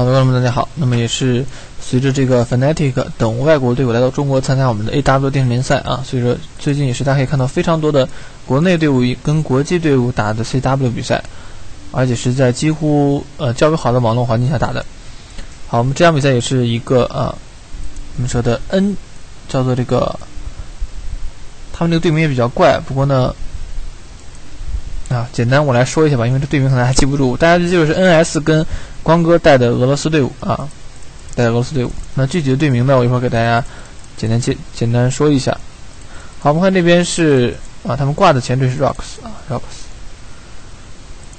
好的，观众们，大家好。那么也是随着这个 Fnatic 等外国队伍来到中国参加我们的 AW 电视联赛啊，所以说最近也是大家可以看到非常多的国内队伍跟国际队伍打的 CW 比赛，而且是在几乎呃较为好的网络环境下打的。好，我们这场比赛也是一个啊，我们说的 N 叫做这个，他们这个队名也比较怪，不过呢。啊，简单我来说一下吧，因为这队名可能还记不住。大家就记住是 NS 跟光哥带的俄罗斯队伍啊，带的俄罗斯队伍。那具体的队名呢，我一会儿给大家简单介简单说一下。好，我们看这边是啊，他们挂的前缀是 Rocks 啊，Rocks。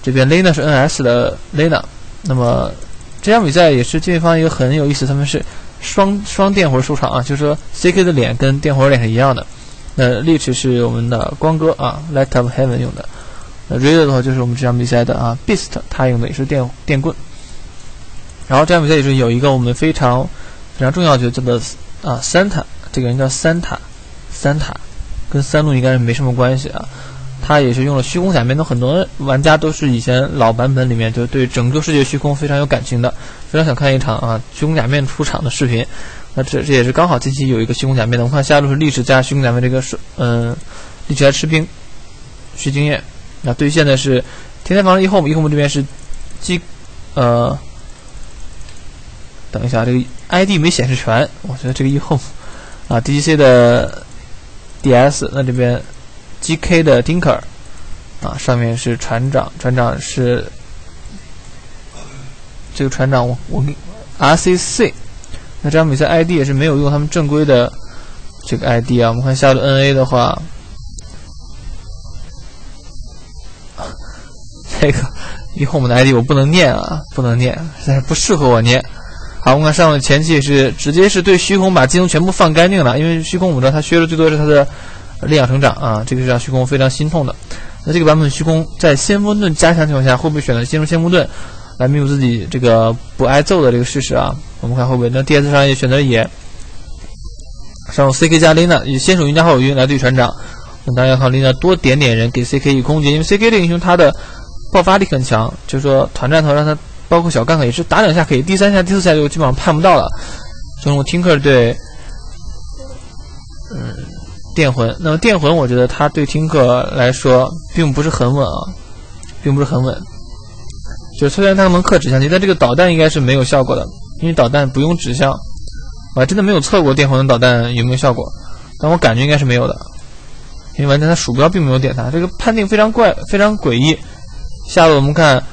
这边 Lena 是 NS 的 Lena。那么这场比赛也是对方一个很有意思，他们是双双电魂收场啊，就是说 CK 的脸跟电魂脸是一样的。那 Leech 是我们的光哥啊，Light of Heaven 用的。那 Razor 的话就是我们这场比赛的啊，Beast，他用的也是电电棍。然后这场比赛也是有一个我们非常非常重要的角色，叫做啊 Santa，这个人叫 Santa，Santa，跟三路应该是没什么关系啊。他也是用了虚空假面，的很多玩家都是以前老版本里面就对整个世界虚空非常有感情的，非常想看一场啊虚空假面出场的视频。那这这也是刚好近期有一个虚空假面的，我们看下路是历史加虚空假面这个是嗯，历史来吃兵，学经验。那对线的是天天房一 home 一 home 这边是机呃，等一下这个 ID 没显示全，我觉得这个一 home 啊 DGC 的 DS 那这边 GK 的 Dinker 啊上面是船长，船长是这个船长我我给 RCC 那这场比赛 ID 也是没有用他们正规的这个 ID 啊，我们看下路 NA 的话。这个以后我们的 ID 我不能念啊，不能念，实在是不适合我念。好，我们看上路前期是直接是对虚空把技能全部放干净了，因为虚空我们知道他削的最多是他的力量成长啊，这个是让虚空非常心痛的。那这个版本虚空在先锋盾加强情况下，会不会选择进入先锋盾来弥补自己这个不挨揍的这个事实啊？我们看会不会？那 DS 上也选择野，上路 CK 加 Lina 以先手云加后手云来对船长，那当然要靠 Lina 多点点人给 CK 以空间，因为 CK 这个英雄他的。爆发力很强，就是说团战头让他包括小干克也是打两下可以，第三下、第四下就基本上判不到了。所以我听课对，嗯，电魂。那么电魂，我觉得他对听课来说并不是很稳啊，并不是很稳。就虽然他能克指向机，但这个导弹应该是没有效果的，因为导弹不用指向。我还真的没有测过电魂的导弹有没有效果，但我感觉应该是没有的，因为玩家他鼠标并没有点它，这个判定非常怪，非常诡异。下路我们看，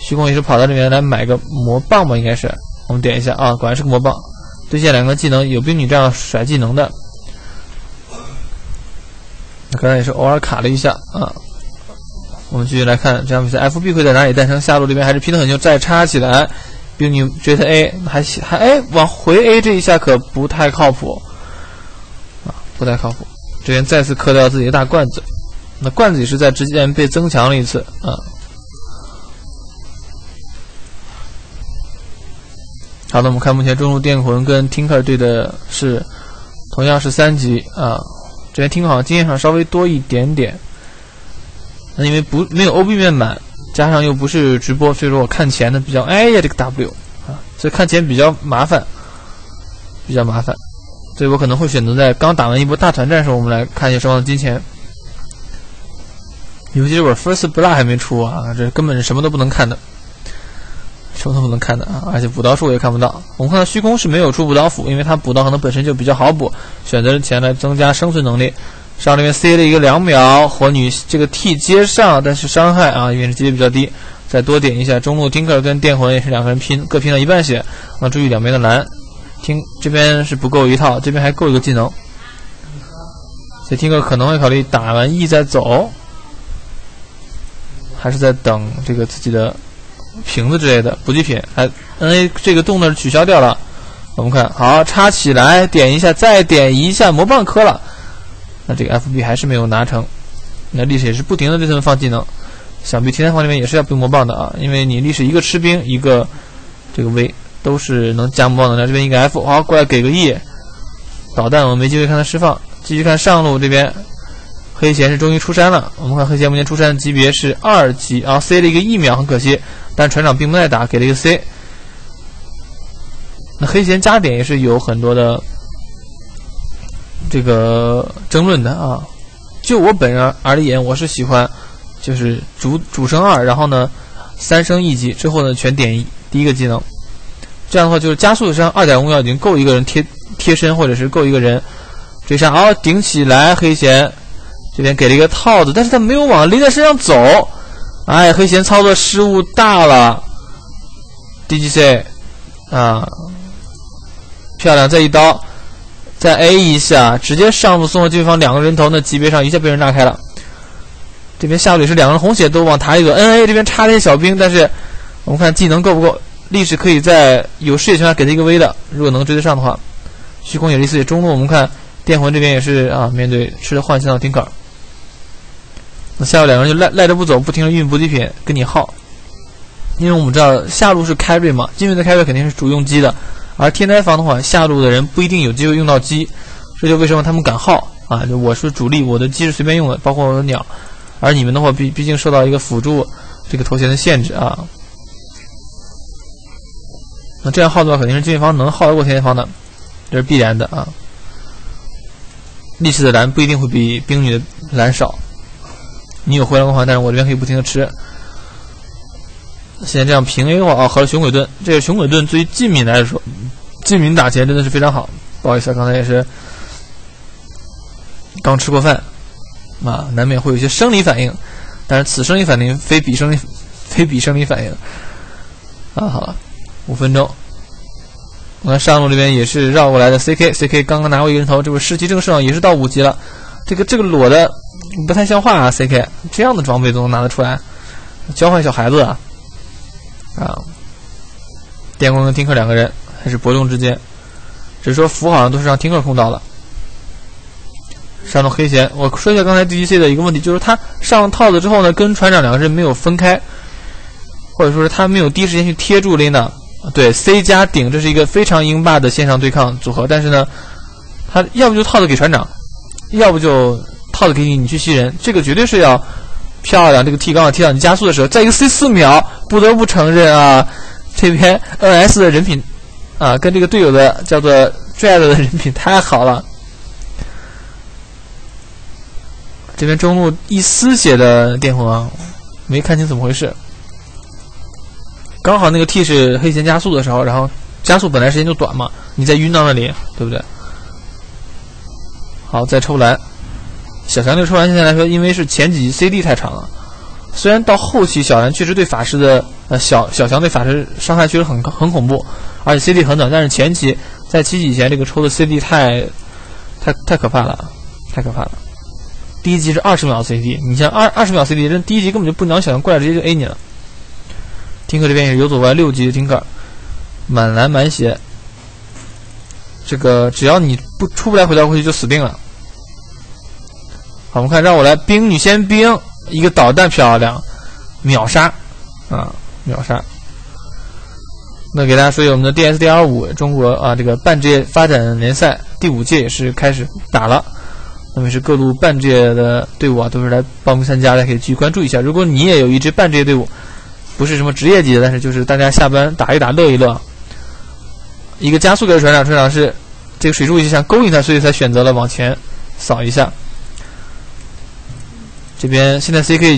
虚空也是跑到这边来买个魔棒吧，应该是。我们点一下啊，果然是个魔棒。对线两个技能，有冰女这样甩技能的。那刚才也是偶尔卡了一下啊。我们继续来看这场比赛，FB 会在哪里诞生？下路这边还是拼得很，就再插起来。冰女追他 A，还还哎，往回 A 这一下可不太靠谱啊，不太靠谱。这边再次磕掉自己的大罐子，那罐子也是在之前被增强了一次啊。好的，我们看目前中路电魂跟 Tinker 对的是同样是三级啊，这边 Tinker 好像经验上稍微多一点点。那因为不没有 OB 面板，加上又不是直播，所以说我看钱的比较哎呀这个 W 啊，所以看钱比较麻烦，比较麻烦，所以我可能会选择在刚打完一波大团战时候，我们来看一下双方的金钱。尤其是我 First Blood 还没出啊，这根本是什么都不能看的。什么都不能看的啊，而且补刀术也看不到。我们看到虚空是没有出补刀斧，因为他补刀可能本身就比较好补，选择了钱来增加生存能力。上这边 C 了一个两秒，火女这个 T 接上，但是伤害啊，因为是级别比较低。再多点一下中路 Tinker 跟电魂也是两个人拼，各拼了一半血。啊，注意两边的蓝，听这边是不够一套，这边还够一个技能。所以 Tinker 可能会考虑打完 E 再走，还是在等这个自己的。瓶子之类的补给品，还 N A 这个洞呢取消掉了。我们看好插起来，点一下，再点一下，魔棒磕了。那这个 F B 还是没有拿成。那历史也是不停的对他们放技能，想必天天房里面也是要兵魔棒的啊，因为你历史一个吃兵，一个这个 V 都是能加魔棒的。那这边一个 F，好过来给个 E，导弹我们没机会看他释放。继续看上路这边，黑贤是终于出山了。我们看黑贤目前出山的级别是二级，然后 C 了一个一秒，很可惜。但船长并不耐打，给了一个 C。那黑贤加点也是有很多的这个争论的啊。就我本人而言，我是喜欢就是主主升二，然后呢三升一级之后呢全点一第一个技能，这样的话就是加速伤二点五秒已经够一个人贴贴身或者是够一个人追杀。哦，顶起来黑贤这边给了一个套子，但是他没有往雷在身上走，哎，黑贤操作失误大了。DGC 啊，漂亮，再一刀。再 A 一下，直接上路送了对方两个人头，那级别上一下被人拉开了。这边下路也是两个人红血都往塔里走，NA 这边插了一些小兵，但是我们看技能够不够，历史可以在有视野情况下给他一个 V 的，如果能追得上的话。虚空也是一次中路，我们看电魂这边也是啊，面对吃了幻象的丁克尔，那下路两个人就赖赖着不走，不停的运补给品跟你耗，因为我们知道下路是 carry 嘛，金位的 carry 肯定是主用机的。而天台房的话，下路的人不一定有机会用到鸡，这就为什么他们敢耗啊？就我是主力，我的鸡是随便用的，包括我的鸟。而你们的话，毕毕竟受到一个辅助这个头衔的限制啊。那这样耗的话，肯定是金位方能耗得过天台方的，这是必然的啊。力士的蓝不一定会比冰女的蓝少，你有回蓝光环，但是我这边可以不停的吃。现在这样平 A 的话，哦，合了雄鬼盾。这个雄鬼盾对于晋敏来说，近敏打钱真的是非常好。不好意思，啊刚才也是刚吃过饭，啊，难免会有一些生理反应。但是此生理反应非彼生理，非彼生理反应。啊，好了，五分钟。我看上路这边也是绕过来的，CK，CK 刚刚拿过一个人头，这不士气正盛，也是到五级了。这个这个裸的不太像话啊，CK 这样的装备都能拿得出来，教坏小孩子啊。啊，电工跟听课两个人还是伯仲之间，只是说符好像都是让听课控到了。上路黑贤，我说一下刚才 DGC 的一个问题，就是他上了套子之后呢，跟船长两个人没有分开，或者说是他没有第一时间去贴住 Lina。对，C 加顶，这是一个非常英霸的线上对抗组合，但是呢，他要不就套子给船长，要不就套的给你，你去吸人，这个绝对是要。漂亮，这个 T 刚好踢到你加速的时候，在一个 C 四秒，不得不承认啊，这边 NS 的人品啊，跟这个队友的叫做 Dread 的人品太好了。这边中路一丝血的电魂啊，没看清怎么回事。刚好那个 T 是黑线加速的时候，然后加速本来时间就短嘛，你再晕到那里，对不对？好，再抽蓝。小强这个抽蓝现在来说，因为是前几集 CD 太长了，虽然到后期小蓝确实对法师的呃小小强对法师伤害确实很很恐怖，而且 CD 很短，但是前期在七级前这个抽的 CD 太太太可怕了，太可怕了。第一集是二十秒 CD，你像二二十秒 CD，这第一集根本就不鸟小强过来直接就 A 你了。听课这边也是游走外六级的听课，满蓝满血，这个只要你不出不来回到过去就死定了。好，我们看，让我来冰女先冰一个导弹，漂亮，秒杀啊，秒杀。那给大家说一下，我们的 DSDR 五中国啊，这个半职业发展联赛第五届也是开始打了。那么是各路半职业的队伍啊，都是来报名参加，大家可以继续关注一下。如果你也有一支半职业队伍，不是什么职业级的，但是就是大家下班打一打，乐一乐。一个加速给船长，船长是这个水柱就想勾引他，所以才选择了往前扫一下。这边现在 CK。